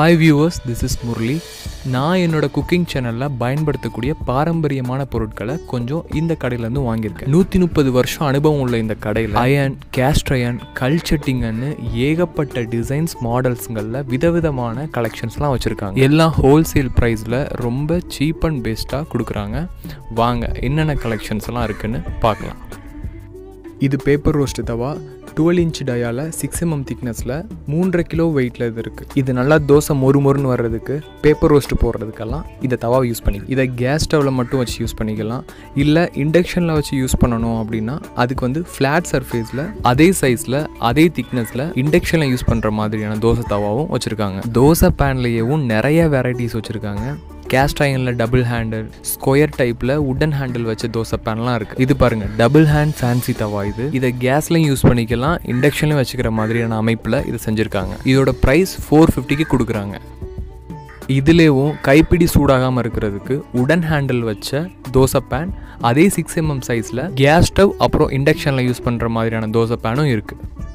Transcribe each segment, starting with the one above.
Hi viewers this is Murali நான் என்னோட cooking சேனலில் பயன்படுத்தக்கூடிய பாரம்பரியமான பொருட்களை கொஞ்சம் இந்த கடையிலேருந்து வாங்கியிருக்கேன். நூற்றி முப்பது வருஷம் அனுபவம் உள்ள இந்த கடையில் அயன் கேஸ்ட் அயன் கல்ச்சட்டிங்கன்னு ஏகப்பட்ட டிசைன்ஸ் மாடல்ஸுங்களில் விதவிதமான கலெக்ஷன்ஸ்லாம் வச்சுருக்காங்க. எல்லாம் ஹோல்சேல் ப்ரைஸில் ரொம்ப சீப் அண்ட் பெஸ்ட்டாக கொடுக்குறாங்க. வாங்க என்னென்ன கலெக்ஷன்ஸ்லாம் இருக்குதுன்னு பார்க்கலாம். இது paper roast tawa twelve inch டயால six MM திக்னஸில் மூன்றரை கிலோ வெயிட்டில் இது இருக்குது இது நல்லா தோசை மொறு மொறுன்னு வர்றதுக்கு பேப்பர் ரோஸ்ட் போடுறதுக்கெல்லாம் இதை தவா யூஸ் பண்ணி இதை கேஸ் ஸ்டவ்வில் மட்டும் வச்சு யூஸ் பண்ணிக்கலாம். இல்லை இண்டக்ஷனில் வச்சு யூஸ் பண்ணணும் அப்படின்னா அதுக்கு வந்து ஃப்ளாட் சர்ஃபேஸில் அதே சைஸில் அதே திக்னஸில் இண்டக்ஷனில் யூஸ் பண்ணுற மாதிரியான தோசை தவாவும் வச்சுருக்காங்க. தோசை பேன்லேயேவும் நிறைய வெரைட்டிஸ் வச்சுருக்காங்க. கேஸ்ட் அயனில் டபுள் ஹேண்டில் ஸ்கொயர் டைப்பில் உடன் ஹேண்டில் வச்ச தோசை பேன்லாம் இருக்குது இது பாருங்கள் டபுள் ஹேண்ட் ஃபேன்சி தவா இது. இதை கேஸ்லையும் யூஸ் பண்ணிக்கலாம் இண்டக்ஷன்லையும் வச்சுக்கிற மாதிரியான அமைப்பில் இது செஞ்சுருக்காங்க. இதோட ப்ரைஸ் ஃபோர் ஃபிஃப்டிக்கு கொடுக்குறாங்க. இதுலேயும் கைப்பிடி சூடாகாமல் இருக்கிறதுக்கு உடன் ஹேண்டில் வச்ச தோசை பேன் அதே சிக்ஸ் எம்எம் சைஸில் கேஸ் ஸ்டவ் அப்புறம் இண்டக்ஷனில் யூஸ் பண்ணுற மாதிரியான தோசை பேனும் இருக்குது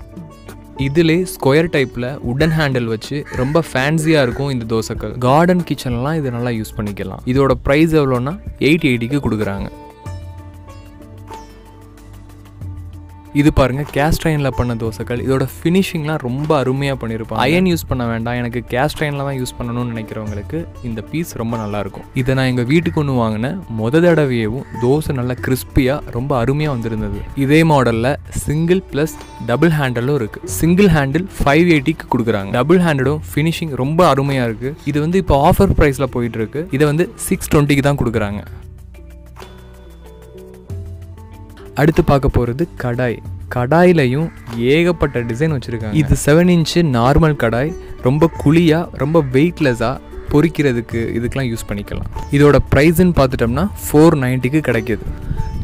இதிலே ஸ்கொயர் டைப்பில் உடன் ஹேண்டில் வச்சு ரொம்ப ஃபேன்சியாக இருக்கும் இந்த தோசைக்கல். கார்டன் கிச்சன்லாம் இது நல்லா யூஸ் பண்ணிக்கலாம். இதோட ப்ரைஸ் எவ்வளோன்னா எயிட் எயிட்டிக்கு கொடுக்குறாங்க. இது பாருங்க கேஸ்ட் அயனில் பண்ண தோசைகள். இதோட ஃபினிஷிங்லாம் ரொம்ப அருமையாக பண்ணியிருப்பாங்க அயன் யூஸ் பண்ண வேண்டாம். எனக்கு கேஸ்ட் அயனில் தான் யூஸ் பண்ணணும்னு நினைக்கிறவங்களுக்கு இந்த பீஸ் ரொம்ப நல்லாயிருக்கும் இதை நான் எங்கள் வீட்டுக்கு ஒன்று வாங்கினேன். முத தடவையவும் தோசை நல்லா கிறிஸ்பியாக ரொம்ப அருமையாக வந்திருந்தது. இதே மாடலில் சிங்கிள் ப்ளஸ் டபுள் ஹேண்டலும் இருக்குது சிங்கிள் ஹேண்டில் ஃபைவ் எயிட்டிக்கு கொடுக்குறாங்க. டபுள் ஹேண்டடும் ஃபினிஷிங் ரொம்ப அருமையாக இருக்குது இது வந்து இப்போ ஆஃபர் ப்ரைஸில் போயிட்டு இருக்கு. இதை வந்து சிக்ஸ் டுவெண்ட்டிக்கு தான் கொடுக்குறாங்க. அடுத்து பார்க்க போகிறது கடாய். கடாயிலையும் ஏகப்பட்ட டிசைன் வச்சுருக்காங்க. இது செவன் இன்ச்சு நார்மல் கடாய். ரொம்ப குழியாக ரொம்ப வெயிட்லெஸ்ஸாக பொறிக்கிறதுக்கு இதுக்கெலாம் யூஸ் பண்ணிக்கலாம். இதோட ப்ரைஸுன்னு பார்த்துட்டோம்னா ஃபோர் நைன்ட்டிக்கு கிடைக்கிது.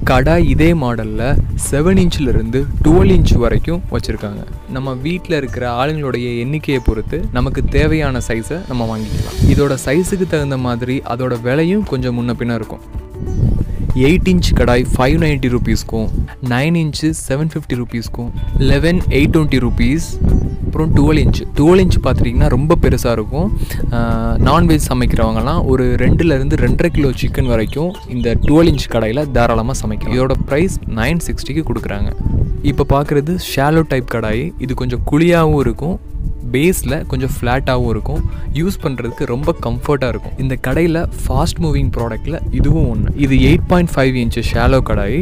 கடாய் இதே மாடலில் செவன் இன்ச்சிலிருந்து டுவெல் இன்ச் வரைக்கும் வச்சுருக்காங்க. நம்ம வீட்டில் இருக்கிற ஆளுங்களுடைய எண்ணிக்கையை பொறுத்து நமக்கு தேவையான சைஸை நம்ம வாங்கிக்கலாம். இதோட சைஸுக்கு தகுந்த மாதிரி அதோட விலையும் கொஞ்சம் முன்ன பின்ன இருக்கும். Eight inch kadai five ninety ருபீஸ்க்கும் nine inch seven fifty ருபீஸ்க்கும் லெவன் எயிட் டுவெண்ட்டி ருபீஸ் அப்புறம் டுவெல் இன்ச் டுவெல் இன்ச் பார்த்துட்டிங்கன்னா ரொம்ப பெருசாக இருக்கும். நான்வெஜ் சமைக்கிறவங்கலாம் ஒரு ரெண்டுலேருந்து ரெண்டரை கிலோ சிக்கன் வரைக்கும் இந்த டுவெல் இன்ச் கடாயில் தாராளமாக சமைக்கலாம். இதோட ப்ரைஸ் நைன் சிக்ஸ்டிக்கு கொடுக்குறாங்க. இப்போ பார்க்குறது ஷாலோ டைப் கடாய். இது கொஞ்சம் குழியாகவும் இருக்கும். பேஸில் கொஞ்சம் ஃப்ளாட்டாகவும் இருக்கும். யூஸ் பண்ணுறதுக்கு ரொம்ப கம்ஃபர்ட்டாக இருக்கும். இந்த கடையில் ஃபாஸ்ட் மூவிங் ப்ராடக்ட்டில் இதுவும் ஒன்று இது eight point five inch shallow kadai.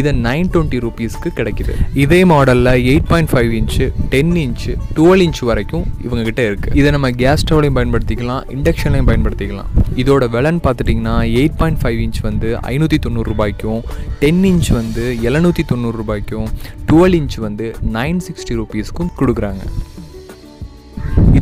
இதை நைன் டுவெண்ட்டி ருபீஸ்க்கு கிடைக்குது. இதே மாடலில் eight point five inch ten inch twelve inch வரைக்கும் இவங்ககிட்ட இருக்குது இதை நம்ம கேஸ் ஸ்டவ்லையும் பயன்படுத்திக்கலாம் இண்டக்ஷன்லையும் பயன்படுத்திக்கலாம். இதோட விலைன்னு பார்த்துட்டிங்கன்னா எயிட் பாயிண்ட் ஃபைவ் இன்ச் வந்து ஐநூற்றி தொண்ணூறு ரூபாய்க்கும் டென் இன்ச் வந்து எழுநூற்றி தொண்ணூறு ரூபாய்க்கும் டுவெல் இன்ச் வந்து நைன் சிக்ஸ்டி ருபீஸ்க்கும் கொடுக்குறாங்க.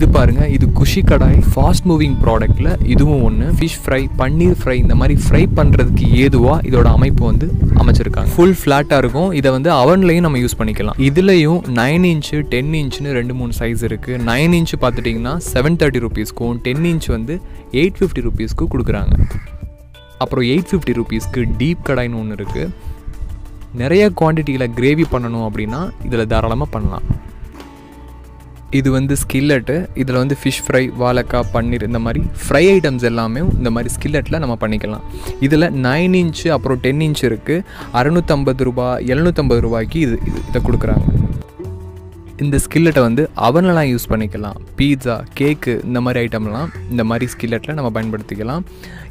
இது பாருங்க இது குஷி கடாய் ஃபாஸ்ட் மூவிங் ப்ராடக்ட்ல இதுவும் ஒன்று ஃபிஷ் ஃப்ரை பன்னீர் ஃப்ரை இந்த மாதிரி ஃப்ரை பண்ணுறதுக்கு ஏதுவாக இதோட அமைப்பு வந்து அமைச்சிருக்காங்க. ஃபுல் ஃப்ளாட்டாக இருக்கும். இதை வந்து அவன்லையும் நம்ம யூஸ் பண்ணிக்கலாம். இதுலேயும் நைன் இன்ச்சு டென் இன்ச்சுன்னு ரெண்டு மூணு சைஸ் இருக்குது நைன் இன்ச்சு பார்த்துட்டிங்கன்னா செவன் தேர்ட்டி ருபீஸ்க்கும் டென் இன்ச் வந்து எயிட் ஃபிஃப்டி ருபீஸ்க்கு கொடுக்குறாங்க. அப்புறம் எயிட் ஃபிஃப்டி ருபீஸ்க்கு டீப் கடாய்னு ஒன்று இருக்குது நிறைய குவான்டிட்டியில் கிரேவி பண்ணணும் அப்படின்னா இதில் தாராளமாக பண்ணலாம். இது வந்து ஸ்கில்லட்டு இதில் வந்து ஃபிஷ் ஃப்ரை வாழைக்காய் பன்னீர் இந்த மாதிரி ஃப்ரை ஐட்டம்ஸ் எல்லாமே இந்த மாதிரி ஸ்கில்லட்டில் நம்ம பண்ணிக்கலாம். இதில் நைன் இன்ச்சு அப்புறம் டென் இன்ச் இருக்குது அறநூற்றம்பது ரூபா எழுநூற்றம்பது ரூபாய்க்கு இது இது இதை கொடுக்குறாங்க. இந்த ஸ்கில்லட்டை வந்து அவனெல்லாம் யூஸ் பண்ணிக்கலாம். பீட்சா கேக்கு இந்த மாதிரி ஐட்டம்லாம் இந்த மாதிரி ஸ்கில்லட்டில் நம்ம பயன்படுத்திக்கலாம்.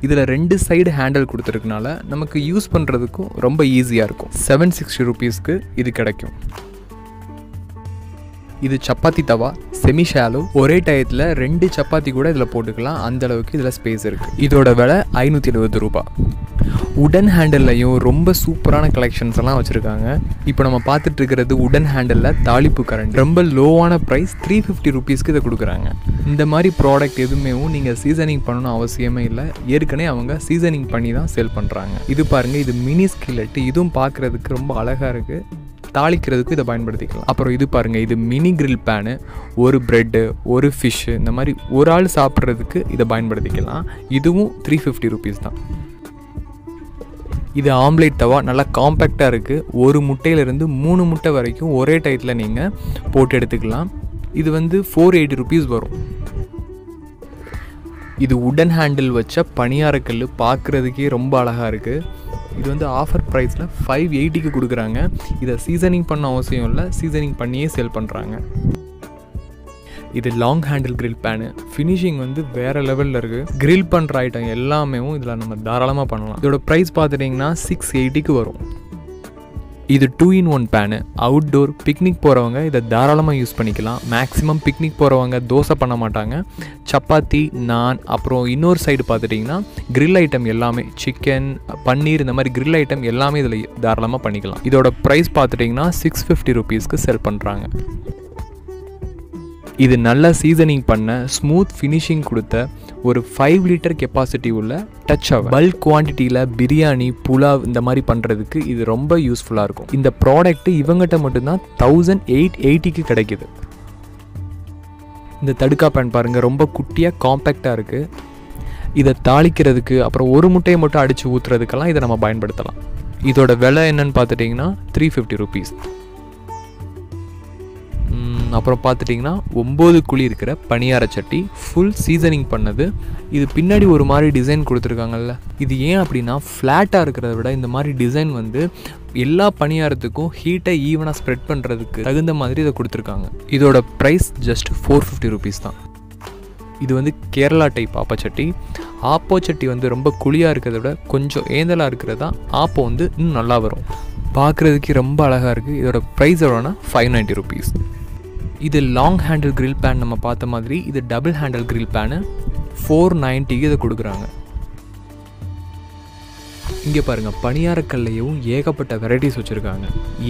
இதில் ரெண்டு சைடு ஹேண்டில் கொடுத்துருக்கனால நமக்கு யூஸ் பண்ணுறதுக்கும் ரொம்ப ஈஸியாக இருக்கும். செவன் சிக்ஸ்டி ருபீஸ்க்கு இது கிடைக்கும். இது சப்பாத்தி தவா செமி ஷாலோ ஒரே டயத்தில் ரெண்டு சப்பாத்தி கூட இதில் போட்டுக்கலாம். அந்த அளவுக்கு இதில் ஸ்பேஸ் இருக்குது இதோட விலை ஐநூற்றி எழுபது ரூபா. உடன் ஹேண்டில்லையும் ரொம்ப சூப்பரான கலெக்ஷன்ஸ் எல்லாம் வச்சுருக்காங்க. இப்போ நம்ம பார்த்துட்டு இருக்கிறது உடன் ஹேண்டிலில் தாளிப்பு கரண்ட். ரொம்ப லோவான ப்ரைஸ் த்ரீ ஃபிஃப்டி ருபீஸ்க்கு இதை கொடுக்குறாங்க. இந்த மாதிரி ப்ராடக்ட் எதுவுமே நீங்கள் சீசனிங் பண்ணணும் அவசியமே இல்லை. ஏற்கனவே அவங்க சீசனிங் பண்ணி தான் சேல் பண்ணுறாங்க இது பாருங்கள் இது மினி ஸ்கில்லெட்டு இதுவும் பார்க்குறதுக்கு ரொம்ப அழகாக இருக்குது தாளிக்கிறதுக்கு இதை பயன்படுத்திக்கலாம். அப்புறம் இது பாருங்கள் இது மினி கிரில் பேனு ஒரு ப்ரெட்டு ஒரு ஃபிஷ்ஷு இந்த மாதிரி ஒரு ஆள் சாப்பிட்றதுக்கு இதை பயன்படுத்திக்கலாம். இதுவும் த்ரீ ஃபிஃப்டி ருபீஸ் தான். இது ஆம்லேட் தவா நல்லா காம்பேக்டாக இருக்குது ஒரு முட்டையிலேருந்து மூணு முட்டை வரைக்கும் ஒரே டயத்தில் நீங்கள் போட்டு எடுத்துக்கலாம். இது வந்து ஃபோர் எயிட்டி ருபீஸ் வரும். இது உடன் ஹேண்டில் வச்ச பணியாரக்கல் பார்க்குறதுக்கே ரொம்ப அழகாக இருக்குது இது வந்து ஆஃபர் ப்ரைஸில் ஃபைவ் எயிட்டிக்கு கொடுக்குறாங்க. இதை சீசனிங் பண்ண அவசியம் இல்லை. சீசனிங் பண்ணியே சேல் பண்ணுறாங்க இது long handle grill pan finishing வந்து வேறு லெவலில் இருக்குது கிரில் பண்ணுற ஐட்டம் எல்லாமே இதில் நம்ம தாராளமாக பண்ணலாம். இதோட ப்ரைஸ் பார்த்துட்டிங்கன்னா சிக்ஸ் எயிட்டிக்கு வரும். இது two in one pan outdoor picnic போகிறவங்க இதை தாராளமாக யூஸ் பண்ணிக்கலாம். மேக்ஸிமம் பிக்னிக் போகிறவங்க தோசை பண்ண மாட்டாங்க. சப்பாத்தி நான் அப்புறம் இன்னொரு சைடு பார்த்துட்டிங்கன்னா கிரில் ஐட்டம் எல்லாமே சிக்கன் பன்னீர் இந்த மாதிரி கிரில் ஐட்டம் எல்லாமே இதில் தாராளமாக பண்ணிக்கலாம். இதோட ப்ரைஸ் பார்த்துட்டிங்கன்னா சிக்ஸ் ஃபிஃப்டி ருபீஸ்க்கு செல் பண்ணுறாங்க இது நல்லா சீசனிங் பண்ண ஸ்மூத் ஃபினிஷிங் கொடுத்த ஒரு ஃபைவ் லிட்டர் கெப்பாசிட்டி உள்ள டச் ஆகும் பல்க் குவான்டிட்டியில் பிரியாணி புலாவ் இந்த மாதிரி பண்ணுறதுக்கு இது ரொம்ப யூஸ்ஃபுல்லாக இருக்கும். இந்த ப்ராடக்ட் இவங்ககிட்ட மட்டும்தான் தௌசண்ட் எயிட் எயிட்டிக்கு கிடைக்குது. இந்த தடுக்கா பேன் பாருங்கள் ரொம்ப குட்டியாக காம்பேக்டாக இருக்குது இதை தாளிக்கிறதுக்கு அப்புறம் ஒரு முட்டையை மட்டும் அடித்து ஊற்றுறதுக்கெல்லாம் இதை நம்ம பயன்படுத்தலாம். இதோட விலை என்னன்னு பார்த்துட்டிங்கன்னா த்ரீ ஃபிஃப்டி ருபீஸ் அப்புறம் பார்த்துட்டிங்கன்னா ஒம்பது குழி இருக்கிற பணியார சட்டி ஃபுல் சீசனிங் பண்ணது. இது பின்னாடி ஒரு மாதிரி டிசைன் கொடுத்துருக்காங்கல்ல. இது ஏன் அப்படின்னா ஃப்ளாட்டாக இருக்கிறத விட இந்த மாதிரி டிசைன் வந்து எல்லா பணியாரத்துக்கும் ஹீட்டை ஈவனாக ஸ்ப்ரெட் பண்ணுறதுக்கு தகுந்த மாதிரி இதை கொடுத்துருக்காங்க. இதோட price just four fifty rupees தான். இது வந்து கேரளா டைப் ஆப்பச்சட்டி ஆப்போ சட்டி வந்து ரொம்ப குழியாக இருக்கிறத விட கொஞ்சம் ஏந்தலாக இருக்கிறது தான் ஆப்போ வந்து இன்னும் நல்லா வரும். பார்க்குறதுக்கு ரொம்ப அழகாக இருக்குது இதோட ப்ரைஸ் எவ்வளோனா ஃபைவ் நைன்ட்டி ருபீஸ் இது லாங் ஹேண்டில் கிரில் பேன் நம்ம பார்த்த மாதிரி இது double handle grill pan four நைன்ட்டிக்கு இதை கொடுக்குறாங்க. இங்கே பாருங்கள் பணியாரக்கல்லையும் ஏகப்பட்ட வெரைட்டிஸ் வச்சுருக்காங்க.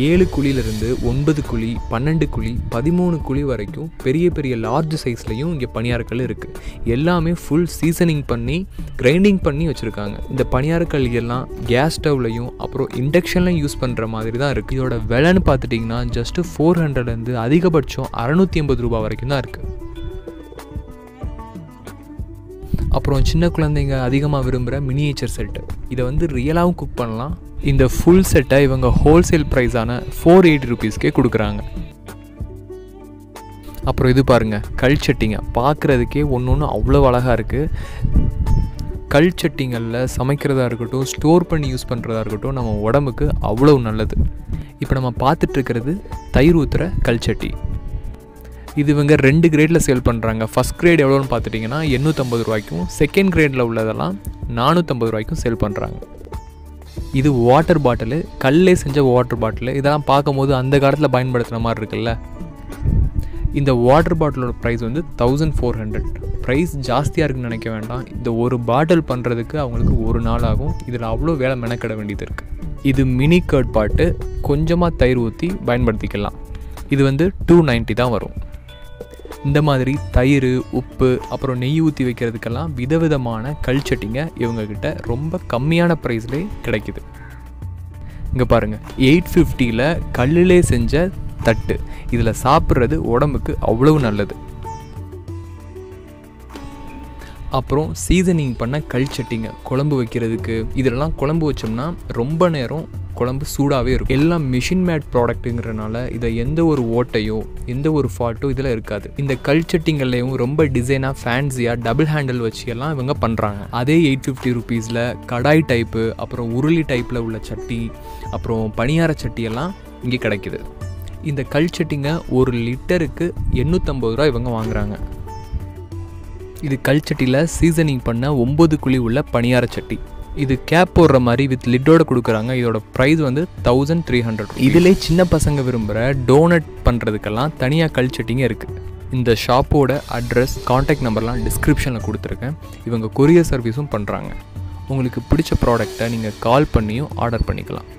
ஏழு குழியிலிருந்து ஒன்பது குழி பன்னெண்டு குழி பதிமூணு குழி வரைக்கும் பெரிய பெரிய லார்ஜ் சைஸ்லையும் இங்கே பணியாரக்கல் இருக்குது எல்லாமே ஃபுல் சீசனிங் பண்ணி கிரைண்டிங் பண்ணி வச்சுருக்காங்க. இந்த பணியாரக்கல் எல்லாம் கேஸ் ஸ்டவ்லையும் அப்புறம் இண்டக்ஷன்லையும் யூஸ் பண்ணுற மாதிரி தான் இருக்குது இதோட விலைன்னு பார்த்துட்டிங்கன்னா ஜஸ்ட்டு ஃபோர் ஹண்ட்ரட்லேருந்து அதிகபட்சம் அறநூற்றி ஐம்பது ரூபா வரைக்கும் தான் இருக்குது அப்புறம் சின்ன குழந்தைங்க அதிகமாக விரும்புகிற மினியேச்சர் செட்டு இதை வந்து ரியலாகவும் குக் பண்ணலாம். இந்த ஃபுல் செட்டை இவங்க ஹோல்சேல் ப்ரைஸான ஃபோர் எயிட்டி ருபீஸ்க்கே கொடுக்குறாங்க. அப்புறம் இது பாருங்கள் கல் சட்டிங்க. பார்க்குறதுக்கே ஒன்று ஒன்று அவ்வளோ அழகாக இருக்குது கல் சட்டிங்களில் சமைக்கிறதா இருக்கட்டும் ஸ்டோர் பண்ணி யூஸ் பண்ணுறதா இருக்கட்டும் நம்ம உடம்புக்கு அவ்வளோ நல்லது. இப்போ நம்ம பார்த்துட்ருக்கிறது தயிர் ஊற்றுற கல் சட்டி. இது இவங்க ரெண்டு கிரேடில் சேல் பண்ணுறாங்க ஃபஸ்ட் கிரேட் எவ்வளோன்னு பார்த்துட்டிங்கன்னா எண்ணூற்றம்பது ரூபாய்க்கும் செகண்ட் கிரேடில் உள்ளதெல்லாம் நானூற்றம்பது ரூபாய்க்கும் சேல் பண்ணுறாங்க இது வாட்டர் பாட்டிலு கல்லே செஞ்ச வாட்டர் பாட்டிலு இதெல்லாம் பார்க்கும்போது அந்த காலத்தில் பயன்படுத்துகிற மாதிரி இருக்குல்ல. இந்த வாட்டர் பாட்டிலோட ப்ரைஸ் வந்து தௌசண்ட் ஃபோர் ஹண்ட்ரட் ப்ரைஸ் ஜாஸ்தியாக இருக்குன்னு நினைக்க வேண்டாம். இந்த ஒரு பாட்டில் பண்ணுறதுக்கு அவங்களுக்கு ஒரு நாள் ஆகும். இதில் அவ்வளோ வேலை மெனக்கிட வேண்டியது இருக்குது இது மினி கர்ட் பாட்டு கொஞ்சமாக தயிர் ஊற்றி பயன்படுத்திக்கலாம். இது வந்து டூ நைன்ட்டி தான் வரும். இந்த மாதிரி தயிர் உப்பு அப்புறம் நெய் ஊற்றி வைக்கிறதுக்கெல்லாம் விதவிதமான கல் சட்டிங்க இவங்கக்கிட்ட ரொம்ப கம்மியான ப்ரைஸ்லேயே கிடைக்குது. இங்கே பாருங்கள் எயிட் ஃபிஃப்டியில் கல்லிலே செஞ்ச தட்டு. இதில் சாப்பிட்றது உடம்புக்கு அவ்வளவு நல்லது. அப்புறம் சீசனிங் பண்ண கல் சட்டிங்க குழம்பு வைக்கிறதுக்கு. இதெல்லாம் குழம்பு வச்சோம்னா ரொம்ப நேரம் குழம்பு சூடாகவே இருக்கும். எல்லாம் மிஷின் மேட் ப்ராடக்ட்டுங்கிறனால இதை எந்த ஒரு ஓட்டையோ எந்த ஒரு ஃபால்ட்டோ இதில் இருக்காது. இந்த கல் சட்டிங்கள்லையும் ரொம்ப டிசைனாக ஃபேன்சியாக டபுள் ஹேண்டில் வச்சு எல்லாம் இவங்க பண்ணுறாங்க அதே எயிட் ஃபிஃப்டி ருபீஸில் கடாய் டைப்பு அப்புறம் உருளி டைப்பில் உள்ள சட்டி அப்புறம் பணியார சட்டி எல்லாம் இங்கே கிடைக்குது. இந்த கல் சட்டிங்க ஒரு லிட்டருக்கு எண்ணூற்றம்பது ரூபா இவங்க வாங்குறாங்க. இது கல் சட்டியில் சீசனிங் பண்ண ஒம்பது குழி உள்ள பணியார சட்டி. இது கேப் போடுற மாதிரி வித் லிட்டோட கொடுக்குறாங்க. இதோட ப்ரைஸ் வந்து தௌசண்ட் த்ரீ ஹண்ட்ரட் இதிலே சின்ன பசங்க விரும்புகிற டோனட் பண்ணுறதுக்கெல்லாம் தனியாக கல் இருக்குது இந்த ஷாப்போட அட்ரஸ் காண்டாக்ட் நம்பர்லாம் டிஸ்கிரிப்ஷனில் கொடுத்துருக்கேன். இவங்க கொரியர் சர்வீஸும் பண்ணுறாங்க உங்களுக்கு பிடிச்ச ப்ராடக்டை நீங்கள் கால் பண்ணியும் ஆர்டர் பண்ணிக்கலாம்.